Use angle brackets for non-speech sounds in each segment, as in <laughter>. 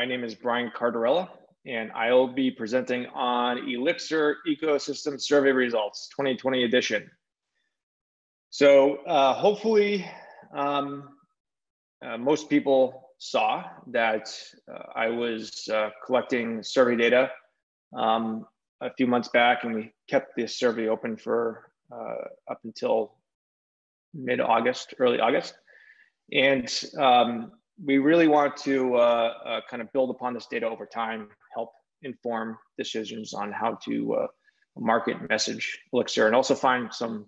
My name is Brian Cardarella, and I will be presenting on Elixir Ecosystem Survey Results 2020 edition. So uh, hopefully um, uh, most people saw that uh, I was uh, collecting survey data um, a few months back and we kept this survey open for uh, up until mid-August, early August. And um, we really want to uh, uh, kind of build upon this data over time, help inform decisions on how to uh, market message Elixir, and also find some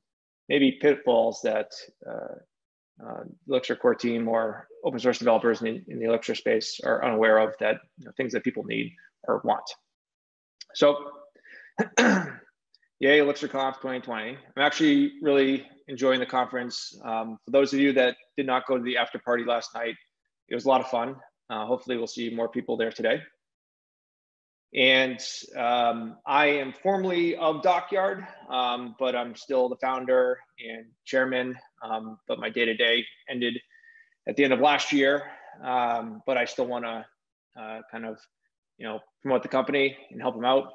maybe pitfalls that uh, uh, Elixir core team or open source developers in the, in the Elixir space are unaware of that you know, things that people need or want. So, <clears throat> yay, ElixirConf 2020. I'm actually really enjoying the conference. Um, for those of you that did not go to the after party last night, it was a lot of fun. Uh, hopefully we'll see more people there today. And um, I am formerly of Dockyard, um, but I'm still the founder and chairman. Um, but my day to day ended at the end of last year. Um, but I still want to uh, kind of, you know, promote the company and help them out.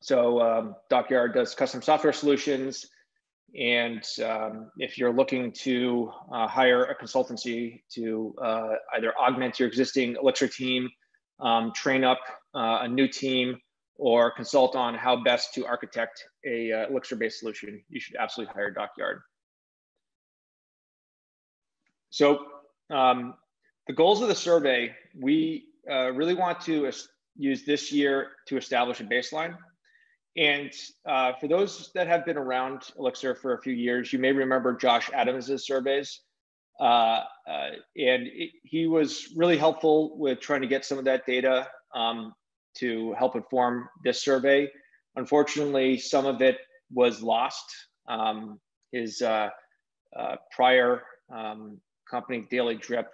So um, Dockyard does custom software solutions, and um, if you're looking to uh, hire a consultancy to uh, either augment your existing Elixir team, um, train up uh, a new team, or consult on how best to architect a uh, Elixir-based solution, you should absolutely hire Dockyard. So um, the goals of the survey, we uh, really want to use this year to establish a baseline and uh, for those that have been around Elixir for a few years, you may remember Josh Adams's surveys. Uh, uh, and it, he was really helpful with trying to get some of that data um, to help inform this survey. Unfortunately, some of it was lost. Um, his uh, uh, prior um, company, Daily Drip,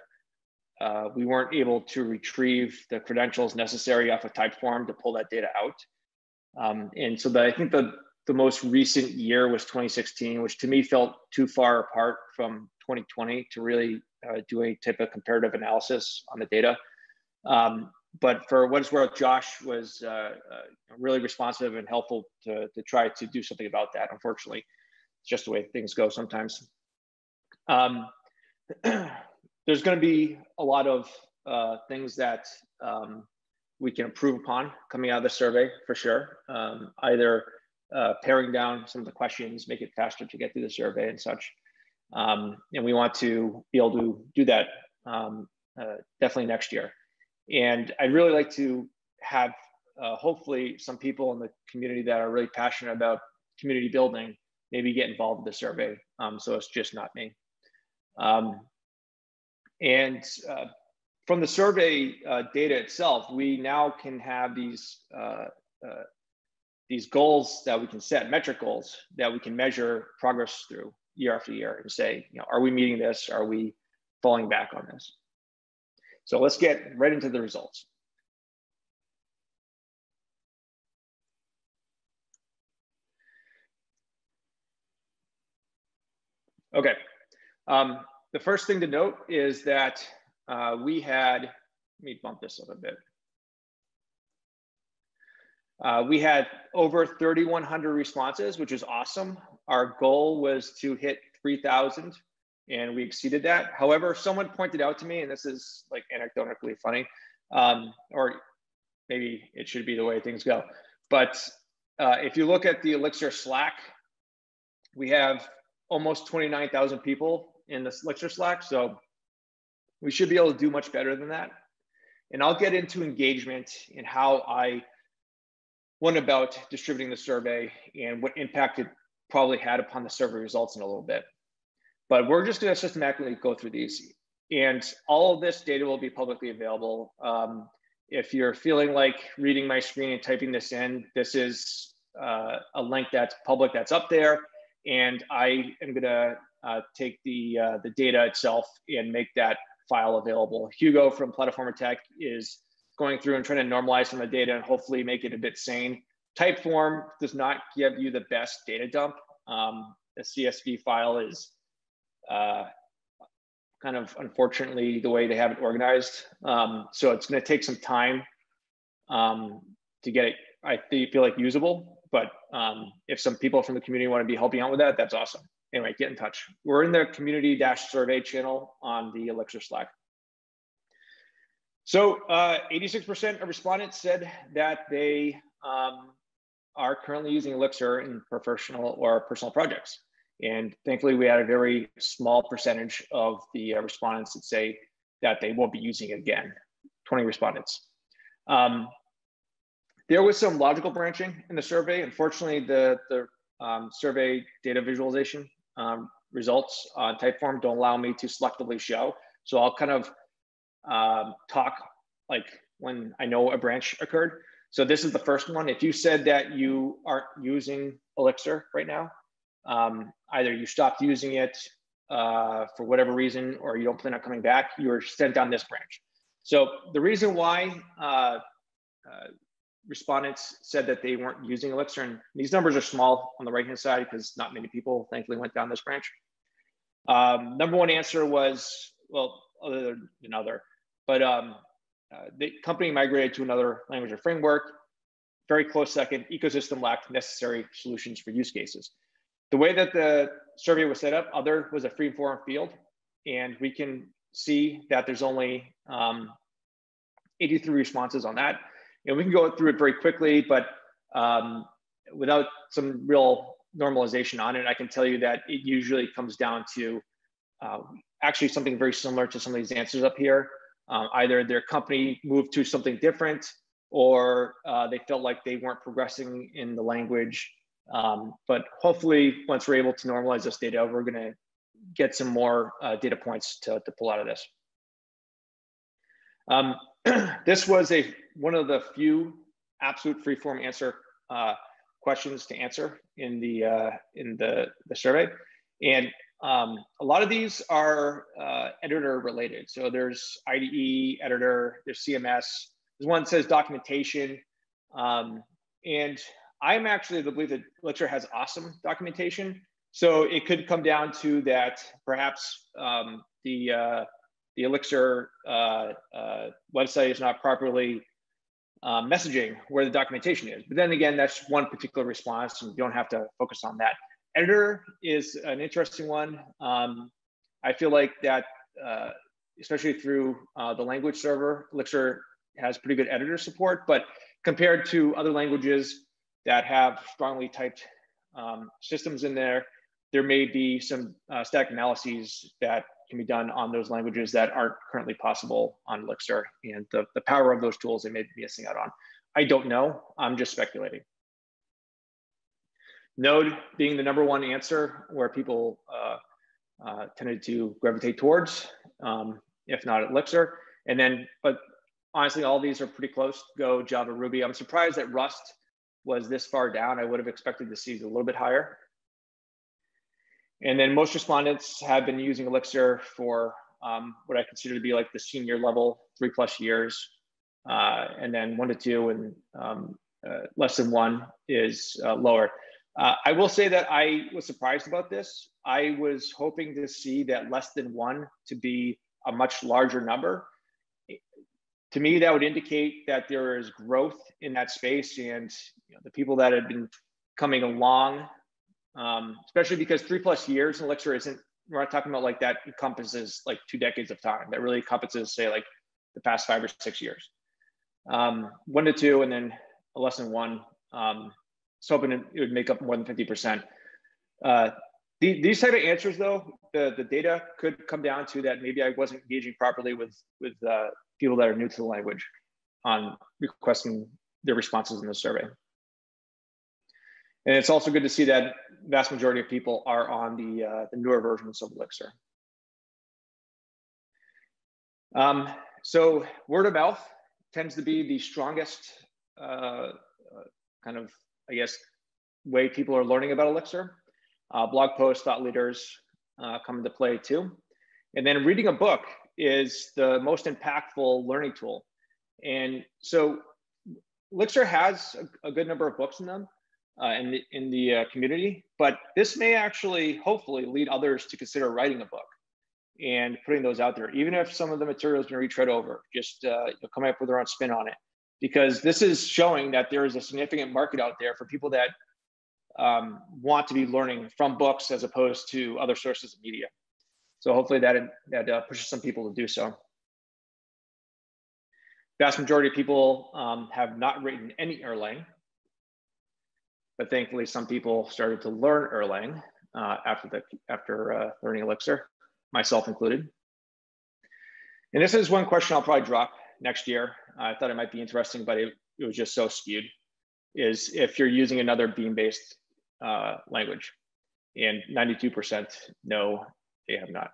uh, we weren't able to retrieve the credentials necessary off a Typeform to pull that data out. Um, and so the, I think the, the most recent year was 2016, which to me felt too far apart from 2020 to really uh, do any type of comparative analysis on the data. Um, but for what it's worth, Josh was uh, uh, really responsive and helpful to, to try to do something about that. Unfortunately, it's just the way things go sometimes. Um, <clears throat> there's going to be a lot of uh, things that um, we can improve upon coming out of the survey for sure. Um, either uh, paring down some of the questions, make it faster to get through the survey and such. Um, and we want to be able to do that um, uh, definitely next year. And I'd really like to have uh, hopefully some people in the community that are really passionate about community building maybe get involved with the survey. Um, so it's just not me. Um, and uh, from the survey uh, data itself, we now can have these uh, uh, these goals that we can set, metric goals that we can measure progress through year after year and say, you know, are we meeting this? Are we falling back on this? So let's get right into the results. Okay. Um, the first thing to note is that uh, we had, let me bump this up a bit. Uh, we had over 3,100 responses, which is awesome. Our goal was to hit 3,000 and we exceeded that. However, someone pointed out to me, and this is like anecdotally funny, um, or maybe it should be the way things go. But uh, if you look at the Elixir Slack, we have almost 29,000 people in the Elixir Slack. So we should be able to do much better than that. And I'll get into engagement and how I went about distributing the survey and what impact it probably had upon the survey results in a little bit. But we're just going to systematically go through these. And all of this data will be publicly available. Um, if you're feeling like reading my screen and typing this in, this is uh, a link that's public that's up there. And I am going to uh, take the, uh, the data itself and make that file available. Hugo from Plataformatec is going through and trying to normalize some of the data and hopefully make it a bit sane. Typeform does not give you the best data dump. Um, the CSV file is uh, kind of unfortunately the way they have it organized. Um, so it's going to take some time um, to get it, I feel like usable. But um, if some people from the community want to be helping out with that, that's awesome. Anyway, get in touch. We're in the community dash survey channel on the Elixir Slack. So 86% uh, of respondents said that they um, are currently using Elixir in professional or personal projects. And thankfully, we had a very small percentage of the uh, respondents that say that they won't be using it again, 20 respondents. Um, there was some logical branching in the survey. Unfortunately, the, the um, survey data visualization um, results on Typeform don't allow me to selectively show. So I'll kind of um, talk like when I know a branch occurred. So this is the first one. If you said that you aren't using Elixir right now, um, either you stopped using it uh, for whatever reason, or you don't plan on coming back, you are sent down this branch. So the reason why uh, uh, respondents said that they weren't using Elixir, and these numbers are small on the right-hand side because not many people thankfully went down this branch. Um, number one answer was, well, other than other, but um, uh, the company migrated to another language or framework. Very close second, ecosystem lacked necessary solutions for use cases. The way that the survey was set up, other was a free form field, and we can see that there's only um, 83 responses on that. And we can go through it very quickly, but um, without some real normalization on it, I can tell you that it usually comes down to uh, actually something very similar to some of these answers up here. Um, either their company moved to something different or uh, they felt like they weren't progressing in the language um, but hopefully, once we're able to normalize this data, we're going to get some more uh, data points to, to pull out of this. Um, <clears throat> this was a one of the few absolute free-form answer uh, questions to answer in the uh, in the, the survey, and um, a lot of these are uh, editor related. So there's IDE editor, there's CMS. There's one that says documentation, um, and I'm actually the belief that Elixir has awesome documentation. So it could come down to that perhaps um, the uh, the Elixir uh, uh, website is not properly uh, messaging where the documentation is. But then again, that's one particular response, and you don't have to focus on that. Editor is an interesting one. Um, I feel like that, uh, especially through uh, the language server, Elixir has pretty good editor support, but compared to other languages, that have strongly typed um, systems in there. There may be some uh, static analyses that can be done on those languages that aren't currently possible on Elixir and the, the power of those tools they may be missing out on. I don't know, I'm just speculating. Node being the number one answer where people uh, uh, tended to gravitate towards, um, if not Elixir. And then, but honestly, all these are pretty close, Go, Java, Ruby. I'm surprised that Rust was this far down. I would have expected to see it a little bit higher. And then most respondents have been using Elixir for um, what I consider to be like the senior level, three plus years. Uh, and then one to two and um, uh, less than one is uh, lower. Uh, I will say that I was surprised about this. I was hoping to see that less than one to be a much larger number to me, that would indicate that there is growth in that space and you know, the people that have been coming along, um, especially because three plus years in Elixir isn't, we're not talking about like that encompasses like two decades of time. That really encompasses, say, like the past five or six years. Um, one to two, and then a less than one. Um, so hoping it would make up more than 50%. Uh, the, these type of answers, though, the, the data could come down to that maybe I wasn't engaging properly with with uh, people that are new to the language on requesting their responses in the survey. And it's also good to see that vast majority of people are on the, uh, the newer versions of Elixir. Um, so word of mouth tends to be the strongest uh, uh, kind of, I guess, way people are learning about Elixir. Uh, blog posts, thought leaders uh, come into play too. And then reading a book is the most impactful learning tool. And so Elixir has a, a good number of books in them uh, in the, in the uh, community, but this may actually hopefully lead others to consider writing a book. and putting those out there, even if some of the material has been retread over, just uh, coming up with their own spin on it. Because this is showing that there is a significant market out there for people that um, want to be learning from books as opposed to other sources of media. So hopefully that, that uh, pushes some people to do so. Vast majority of people um, have not written any Erlang, but thankfully some people started to learn Erlang uh, after the after uh, learning Elixir, myself included. And this is one question I'll probably drop next year. I thought it might be interesting, but it, it was just so skewed. Is if you're using another Beam-based uh, language, and 92% no, they have not.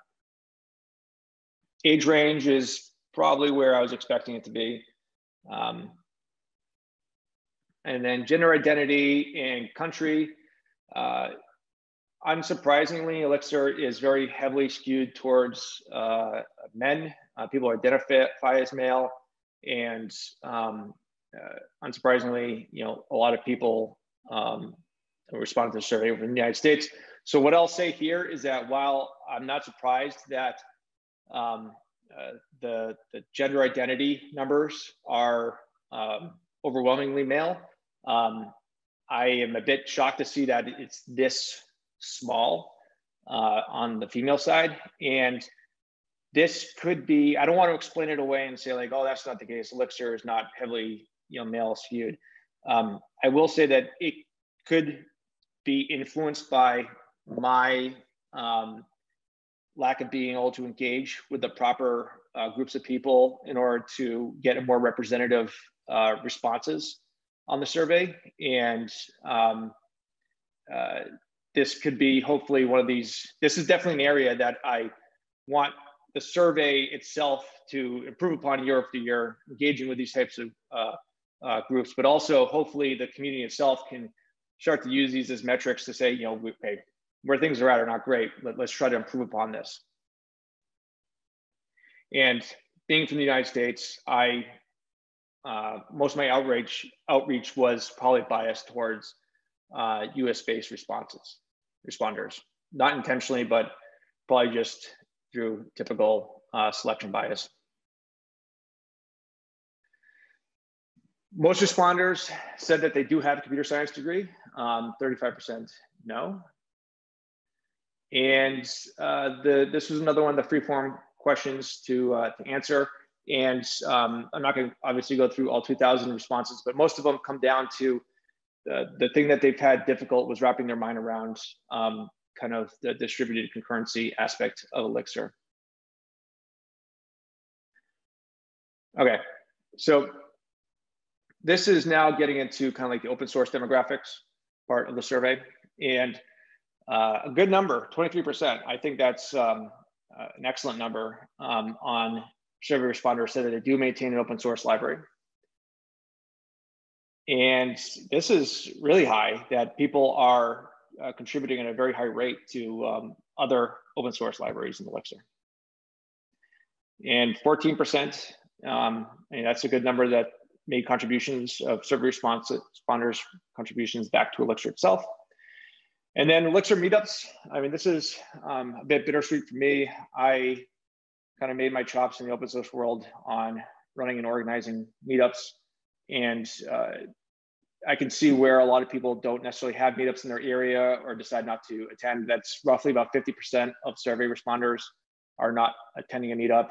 Age range is probably where I was expecting it to be. Um, and then gender identity and country. Uh, unsurprisingly, Elixir is very heavily skewed towards uh, men. Uh, people identify as male, and um, uh, unsurprisingly, you know, a lot of people um, responded to the survey from the United States. So what I'll say here is that while I'm not surprised that um, uh, the, the gender identity numbers are um, overwhelmingly male. Um, I am a bit shocked to see that it's this small uh, on the female side. And this could be, I don't want to explain it away and say like, oh, that's not the case. Elixir is not heavily you know, male skewed. Um, I will say that it could be influenced by my um, lack of being able to engage with the proper uh, groups of people in order to get more representative uh, responses on the survey. And um, uh, this could be hopefully one of these, this is definitely an area that I want the survey itself to improve upon year after year, engaging with these types of uh, uh, groups, but also hopefully the community itself can start to use these as metrics to say, you know, we, hey, where things are at are not great. Let, us try to improve upon this. And being from the United States, I uh, most of my outreach outreach was probably biased towards uh, U.S. based responses responders, not intentionally, but probably just through typical uh, selection bias. Most responders said that they do have a computer science degree. 35% um, no, and uh, the, this was another one of the free form questions to, uh, to answer. And um, I'm not going to obviously go through all 2,000 responses, but most of them come down to the, the thing that they've had difficult was wrapping their mind around um, kind of the distributed concurrency aspect of Elixir. Okay, so this is now getting into kind of like the open source demographics part of the survey. And uh, a good number, 23%. I think that's um, uh, an excellent number um, on survey responders said that they do maintain an open source library. And this is really high that people are uh, contributing at a very high rate to um, other open source libraries in Elixir. And 14%, um, mean, that's a good number that made contributions of survey response responders contributions back to Elixir itself. And then Elixir meetups. I mean, this is um, a bit bittersweet for me. I kind of made my chops in the open source world on running and organizing meetups. And uh, I can see where a lot of people don't necessarily have meetups in their area or decide not to attend. That's roughly about 50% of survey responders are not attending a meetup.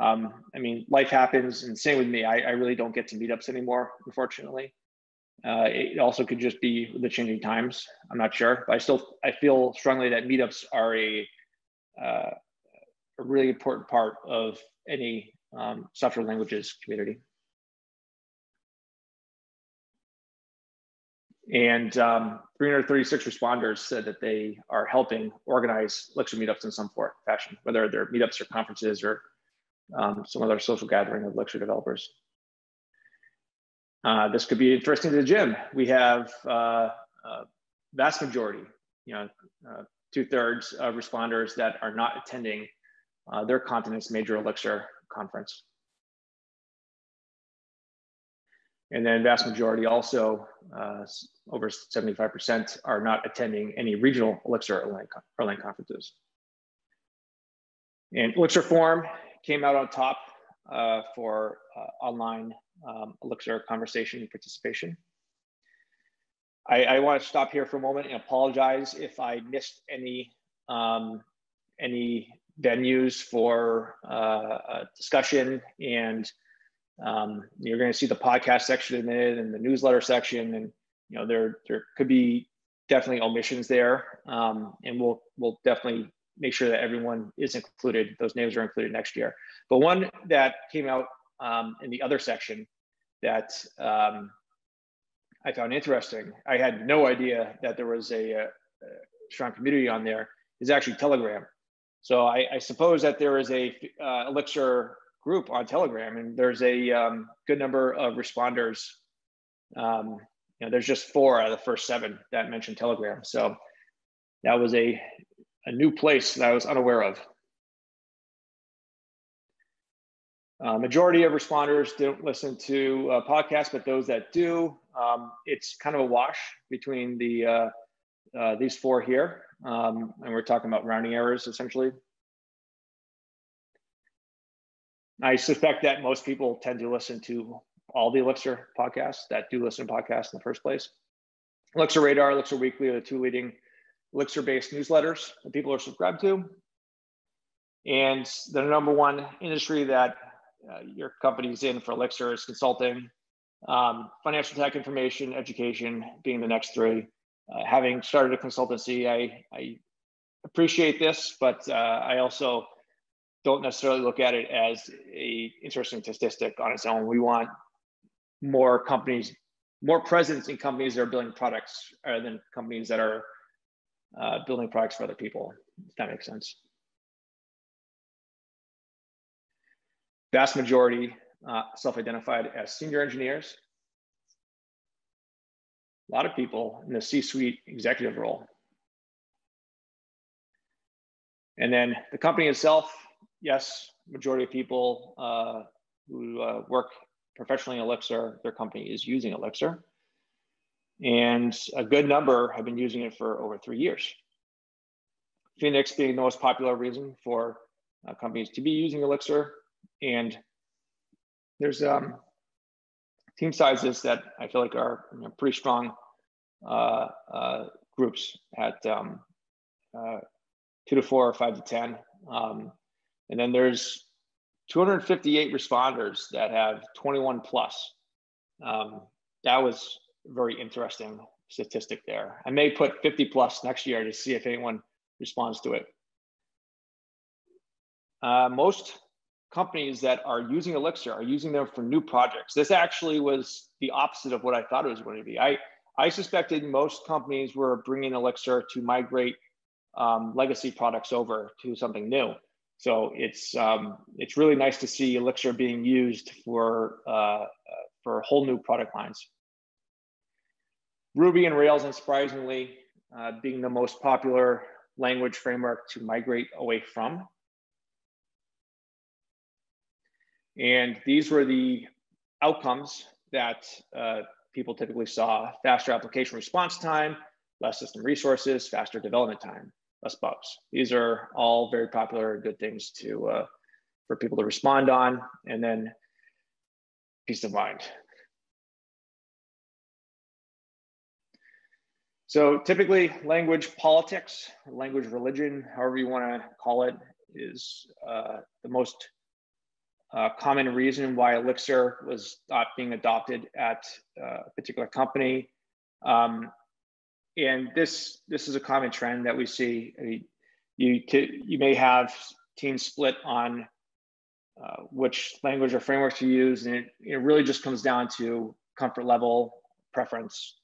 Um, I mean, life happens, and same with me. I, I really don't get to meetups anymore, unfortunately. Uh, it also could just be the changing times. I'm not sure, but I still I feel strongly that meetups are a uh, a really important part of any um, software languages community. And um, 336 responders said that they are helping organize Elixir meetups in some form, fashion, whether they're meetups or conferences or um, some other social gathering of Elixir developers. Uh, this could be interesting to the gym. We have uh, vast majority, you know, uh, two thirds of responders that are not attending uh, their continent's major Elixir conference. And then vast majority also, uh, over 75% are not attending any regional Elixir Erlang conferences. And Elixir Forum came out on top uh, for uh, online um, Elixir conversation participation. I, I want to stop here for a moment and apologize if I missed any um, any venues for uh, discussion and um, you're going to see the podcast section in it and the newsletter section and you know there there could be definitely omissions there. Um, and we'll we'll definitely make sure that everyone is included those names are included next year. But one that came out um, in the other section that um, I found interesting I had no idea that there was a, a strong community on there is actually Telegram so I, I suppose that there is a uh, Elixir group on Telegram, and there's a um, good number of responders. Um, you know, there's just four out of the first seven that mentioned Telegram. So that was a a new place that I was unaware of. Uh, majority of responders don't listen to uh, podcasts, but those that do, um, it's kind of a wash between the uh, uh these four here. Um, and we're talking about rounding errors essentially. I suspect that most people tend to listen to all the Elixir podcasts that do listen to podcasts in the first place. Elixir Radar, Elixir Weekly are the two leading Elixir based newsletters that people are subscribed to. And the number one industry that uh, your company's in for Elixir is consulting, um, financial tech information, education being the next three uh, having started a consultancy, I, I appreciate this, but uh, I also don't necessarily look at it as a interesting statistic on its own. We want more companies, more presence in companies that are building products rather than companies that are uh, building products for other people, if that makes sense. Vast majority uh, self-identified as senior engineers, a lot of people in the C-suite executive role. And then the company itself, yes, majority of people uh, who uh, work professionally in Elixir, their company is using Elixir. And a good number have been using it for over three years. Phoenix being the most popular reason for uh, companies to be using Elixir. And there's um, team sizes that I feel like are you know, pretty strong uh, uh, groups at um, uh, two to four or five to 10. Um, and then there's 258 responders that have 21 plus. Um, that was very interesting statistic there. I may put 50 plus next year to see if anyone responds to it. Uh, most companies that are using Elixir are using them for new projects. This actually was the opposite of what I thought it was going to be. I, I suspected most companies were bringing Elixir to migrate um, legacy products over to something new. So it's um, it's really nice to see Elixir being used for uh, for whole new product lines. Ruby and Rails, unsurprisingly, uh, being the most popular language framework to migrate away from. And these were the outcomes that uh, people typically saw. Faster application response time, less system resources, faster development time, less bugs. These are all very popular good things to uh, for people to respond on. And then peace of mind. So typically language politics, language religion, however you want to call it, is uh, the most uh, common reason why Elixir was not being adopted at uh, a particular company. Um, and this this is a common trend that we see. I mean, you you may have teams split on uh, which language or frameworks to use, and it, it really just comes down to comfort level, preference,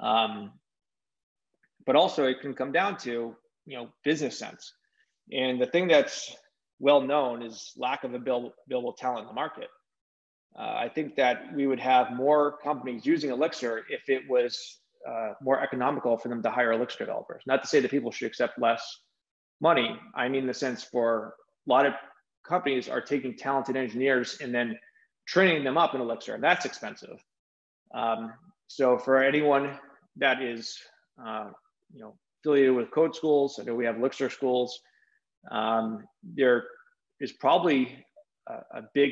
um, but also it can come down to you know business sense. And the thing that's well known is lack of available talent in the market. Uh, I think that we would have more companies using Elixir if it was uh, more economical for them to hire Elixir developers. Not to say that people should accept less money. I mean, the sense for a lot of companies are taking talented engineers and then training them up in Elixir, and that's expensive. Um, so for anyone that is, uh, you know, affiliated with code schools, I know we have Elixir schools um, there is probably a, a big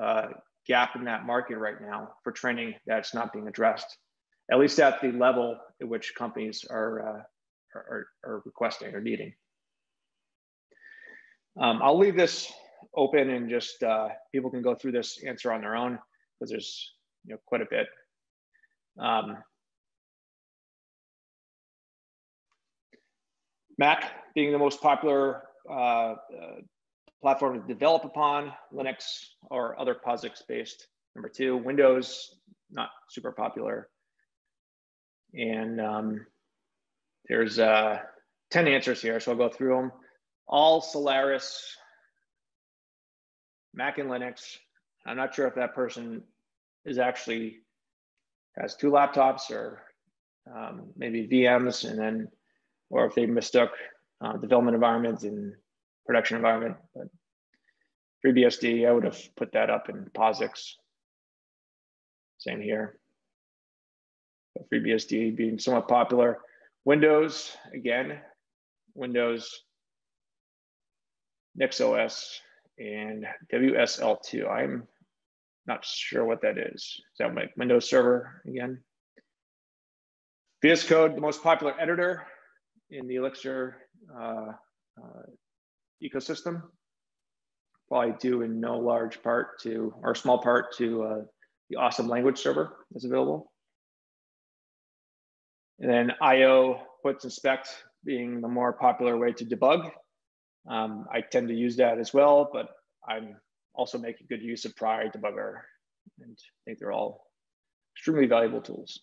uh, gap in that market right now for training that's not being addressed, at least at the level at which companies are, uh, are, are, requesting or needing. Um, I'll leave this open and just uh, people can go through this answer on their own because there's you know quite a bit. Um, Mac being the most popular uh, uh, platform to develop upon, Linux or other POSIX based. Number two, Windows, not super popular. And um, there's uh, 10 answers here, so I'll go through them. All Solaris, Mac and Linux. I'm not sure if that person is actually has two laptops or um, maybe VMs and then, or if they mistook uh, development environment and production environment. But FreeBSD, I would have put that up in POSIX. Same here. But FreeBSD being somewhat popular. Windows, again, Windows, NixOS, and WSL2. I'm not sure what that is. Is that my Windows Server again? VS Code, the most popular editor in the Elixir ecosystem. Probably due in no large part to, or small part to uh, the awesome language server that's available. And then IO puts inspect being the more popular way to debug. Um, I tend to use that as well, but I'm also making good use of Pry debugger and I think they're all extremely valuable tools.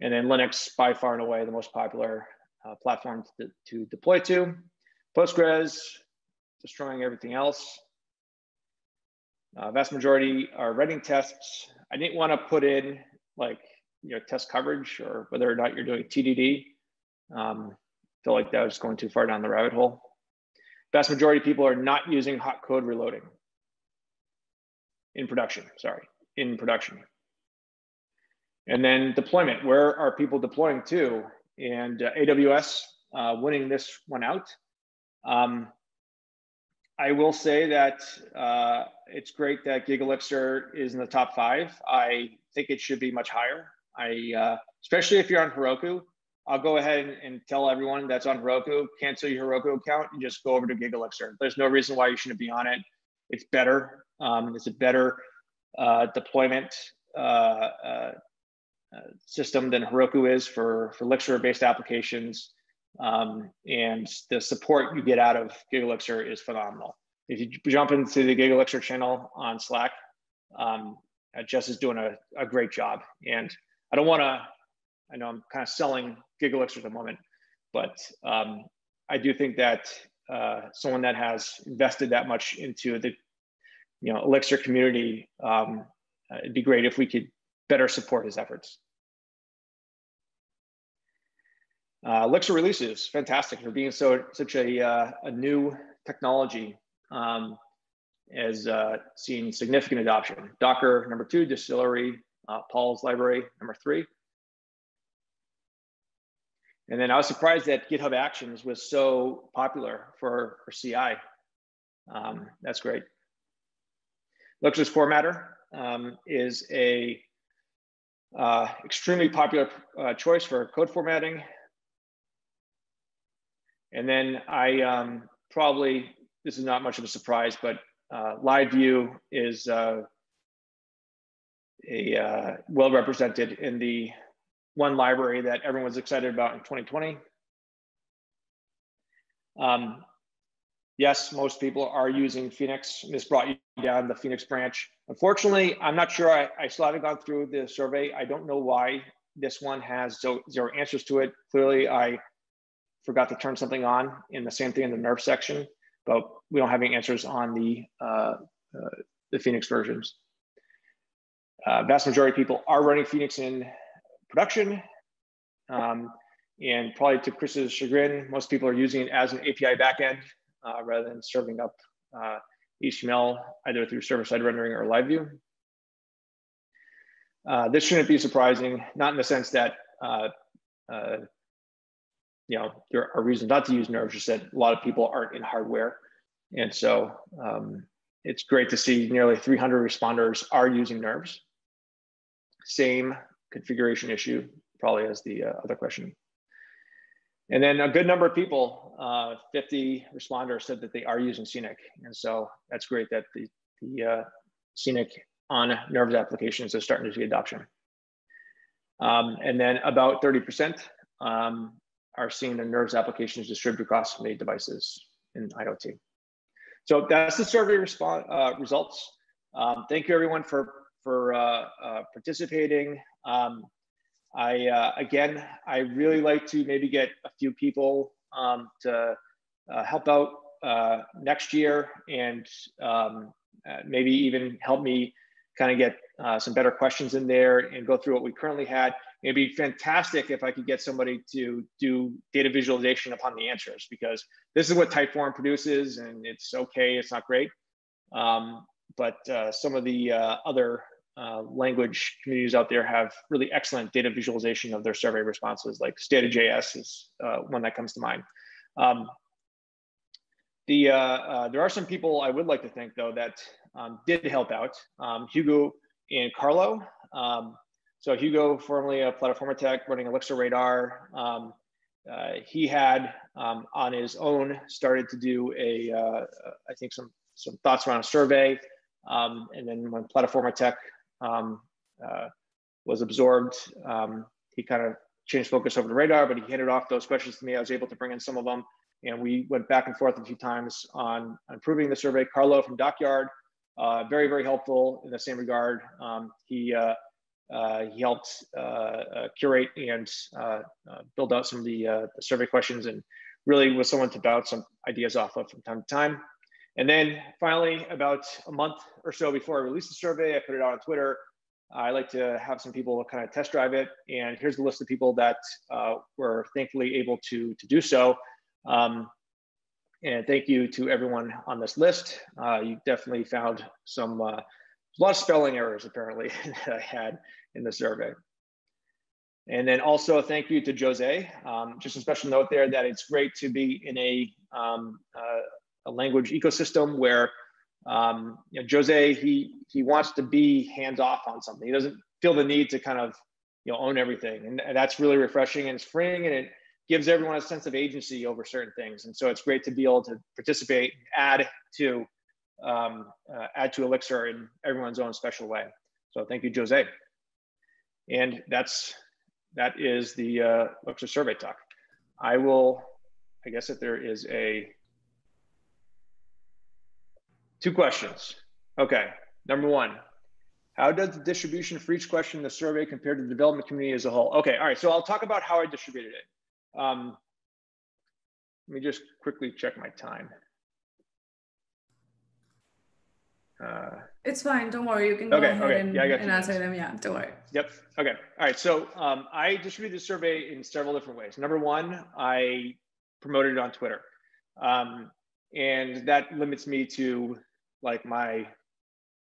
And then Linux, by far and away, the most popular uh, platform to, to deploy to. Postgres, destroying everything else. Uh, vast majority are writing tests. I didn't want to put in like you know test coverage or whether or not you're doing TDD. Um, feel like that was going too far down the rabbit hole. Vast majority of people are not using hot code reloading in production, sorry, in production. And then deployment, where are people deploying to? And uh, AWS uh, winning this one out. Um, I will say that uh, it's great that Gigalixir is in the top five. I think it should be much higher. I, uh, especially if you're on Heroku, I'll go ahead and, and, tell everyone that's on Heroku, cancel your Heroku account and just go over to Gigalixir. There's no reason why you shouldn't be on it. It's better. Um, it's a better uh, deployment uh, uh, uh, system than Heroku is for, for Elixir-based applications. Um, and the support you get out of Gigalixir is phenomenal. If you jump into the Gigalixir channel on Slack, um, Jess is doing a, a great job. And I don't want to, I know I'm kind of selling Gigalixir at the moment, but um, I do think that uh, someone that has invested that much into the you know Elixir community, um, uh, it'd be great if we could better support his efforts. Uh, Elixir releases, fantastic for being so such a, uh, a new technology um, has uh, seen significant adoption. Docker number two, distillery, uh, Paul's library number three. And then I was surprised that GitHub Actions was so popular for, for CI. Um, that's great. Elixir's formatter um, is a uh, extremely popular uh, choice for code formatting. And then I um, probably, this is not much of a surprise, but uh, live view is uh, a uh, well represented in the one library that everyone was excited about in 2020. Um, yes, most people are using Phoenix. This brought you down the Phoenix branch. Unfortunately, I'm not sure. I, I still haven't gone through the survey. I don't know why this one has zero, zero answers to it. Clearly, I forgot to turn something on in the same thing in the nerve section, but we don't have any answers on the, uh, uh, the Phoenix versions. Uh, vast majority of people are running Phoenix in production. Um, and probably to Chris's chagrin, most people are using it as an API backend uh, rather than serving up uh, HTML either through server-side rendering or live view. Uh, this shouldn't be surprising, not in the sense that uh, uh, you know, there are reasons not to use nerves, just that a lot of people aren't in hardware. And so um, it's great to see nearly 300 responders are using nerves. Same configuration issue, probably as the uh, other question. And then a good number of people, uh, 50 responders said that they are using Scenic. And so that's great that the, the uh, Scenic on nerves applications are starting to see adoption. Um, and then about 30% um, are seeing the nerves applications distributed across many devices in IoT. So that's the survey response uh, results. Um, thank you everyone for, for uh, uh, participating. I, uh, again, I really like to maybe get a few people um, to uh, help out uh, next year and um, maybe even help me kind of get some better questions in there and go through what we currently had it'd be fantastic if I could get somebody to do data visualization upon the answers because this is what Typeform produces and it's okay, it's not great. Um, but uh, some of the uh, other uh, language communities out there have really excellent data visualization of their survey responses, like State of JS is uh, one that comes to mind. Um, the, uh, uh, there are some people I would like to thank though that um, did help out. Um, Hugo and Carlo, um, so Hugo, formerly a Plataformatec running Elixir Radar, um, uh, he had um, on his own started to do a, I think some some thoughts around a survey, um, and then when Plataformatec um, uh, was absorbed, um, he kind of changed focus over to Radar, but he handed off those questions to me. I was able to bring in some of them, and we went back and forth a few times on improving the survey. Carlo from Dockyard, uh, very very helpful in the same regard. Um, he uh, uh, he helped uh, uh, curate and build out some of the, the, survey questions and really was someone to bounce some ideas off of from time to time. And then finally, about a month or so before I released the survey, I put it out on Twitter. I like to have some people kind of test drive it. And here's the list of people that uh, were thankfully able to, to do so. Um, and thank you to everyone on this list. Uh, you definitely found some, uh, a lot of spelling errors apparently <laughs> that I had in the survey. And then also thank you to Jose. Um, just a special note there that it's great to be in a, um, uh, a language ecosystem where um, you know, Jose, he, he wants to be hands off on something. He doesn't feel the need to kind of you know, own everything. And, that's really refreshing and it's freeing and it gives everyone a sense of agency over certain things. And so it's great to be able to participate, add to, um, uh, add to Elixir in everyone's own special way. So thank you, Jose. And that's that is the uh, Elixir survey talk. I will, I guess if there is a, two questions. Okay, number one, how does the distribution for each question in the survey compare to the development community as a whole? Okay, all right, so I'll talk about how I distributed it. Um, let me just quickly check my time. Uh, it's fine. Don't worry. You can go okay, ahead okay. and, yeah, and answer them. Yeah, don't worry. Yep. Okay. All right. So um, I distributed the survey in several different ways. Number one, I promoted it on Twitter. Um, and that limits me to like my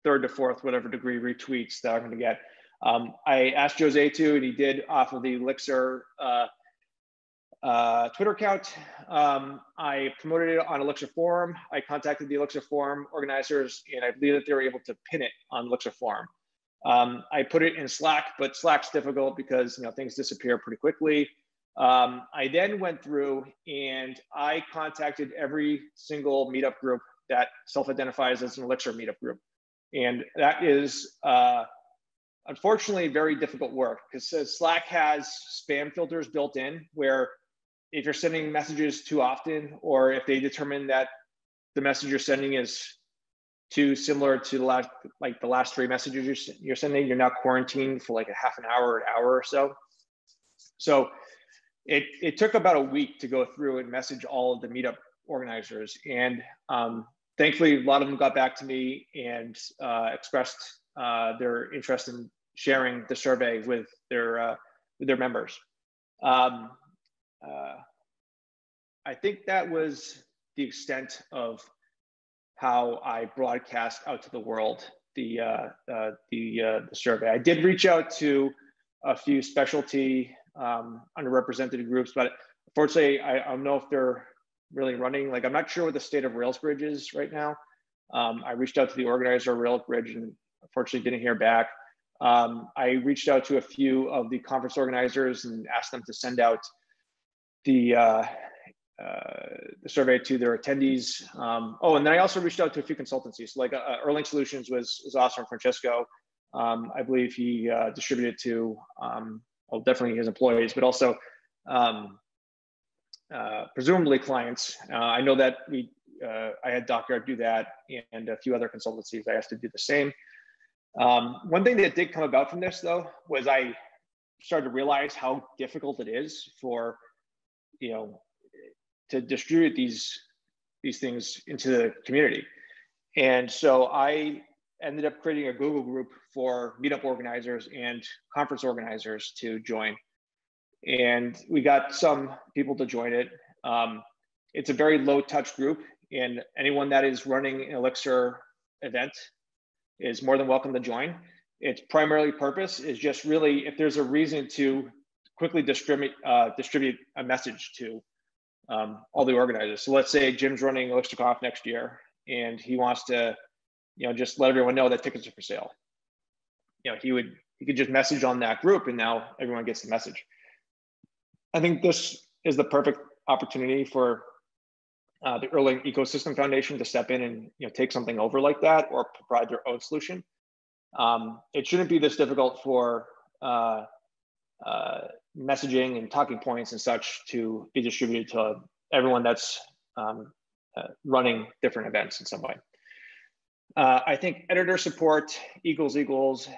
third to fourth, whatever degree retweets that I'm going to get. Um, I asked Jose to, and he did off of the Elixir uh, uh, Twitter account. Um, I promoted it on Elixir Forum. I contacted the Elixir Forum organizers, and I believe that they were able to pin it on Elixir Forum. Um, I put it in Slack, but Slack's difficult because you know things disappear pretty quickly. Um, I then went through and I contacted every single meetup group that self-identifies as an Elixir meetup group, and that is uh, unfortunately very difficult work because Slack has spam filters built in where if you're sending messages too often, or if they determine that the message you're sending is too similar to the last, like the last three messages you're, sending, you're now quarantined for like a half an hour, or an hour or so. So it, it took about a week to go through and message all of the meetup organizers. And um, thankfully, a lot of them got back to me and uh, expressed uh, their interest in sharing the survey with their, uh, with their members. Um, uh, I think that was the extent of how I broadcast out to the world the uh, uh, the, the survey. I did reach out to a few specialty um, underrepresented groups, but unfortunately, I, I don't know if they're really running. Like, I'm not sure what the state of Railsbridge is right now. Um, I reached out to the organizer of Railsbridge and unfortunately didn't hear back. Um, I reached out to a few of the conference organizers and asked them to send out the uh, uh, the survey to their attendees. Um, oh, and then I also reached out to a few consultancies. Like uh, Erlang Solutions was was awesome, Francesco. Um, I believe he uh, distributed to um, well, definitely his employees, but also um, uh, presumably clients. Uh, I know that we uh, I had Dockyard do that, and a few other consultancies I asked to do the same. Um, one thing that did come about from this, though, was I started to realize how difficult it is for you know to distribute these these things into the community. And so I ended up creating a Google group for meetup organizers and conference organizers to join. And we got some people to join it. Um, it's a very low touch group, and anyone that is running an Elixir event is more than welcome to join. Its primarily purpose is just really if there's a reason to quickly distribute uh, distribute a message to um, all the organizers. So let's say Jim's running ElixirConf next year, and he wants to, you know, just let everyone know that tickets are for sale. You know, he would he could just message on that group, and now everyone gets the message. I think this is the perfect opportunity for uh, the Erlang Ecosystem Foundation to step in and you know take something over like that or provide their own solution. Um, it shouldn't be this difficult for uh, uh, messaging and talking points and such to be distributed to everyone that's um, uh, running different events in some way. Uh, I think editor support equals equals.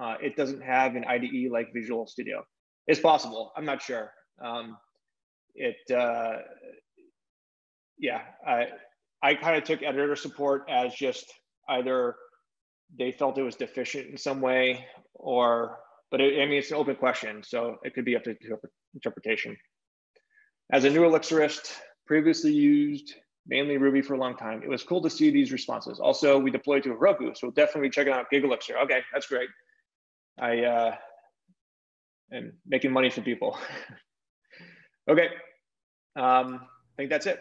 Uh, it doesn't have an IDE like Visual Studio. It's possible. I'm not sure. Um, it uh, yeah, I I kind of took editor support as just either they felt it was deficient in some way, or but it, I mean it's an open question, so it could be up to interpretation. As a new Elixirist, previously used mainly Ruby for a long time, it was cool to see these responses. Also, we deployed to Heroku, so definitely checking out Gigalixir. Okay, that's great. I uh, am making money for people. <laughs> okay, um, I think that's it.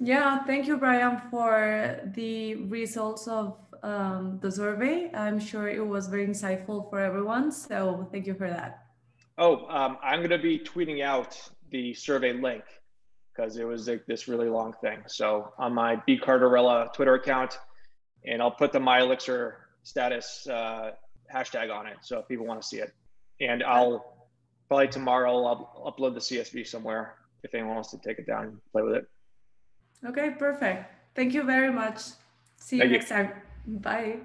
Yeah, thank you, Brian, for the results of um, the survey. I'm sure it was very insightful for everyone. So thank you for that. Oh, um, I'm going to be tweeting out the survey link because it was like this really long thing. So on my B Cardarella Twitter account, and I'll put the My Elixir status uh, hashtag on it. So if people want to see it, and I'll probably tomorrow I'll upload the CSV somewhere if anyone wants to take it down and play with it. Okay, perfect. Thank you very much. See you Thank next you. time. Bye.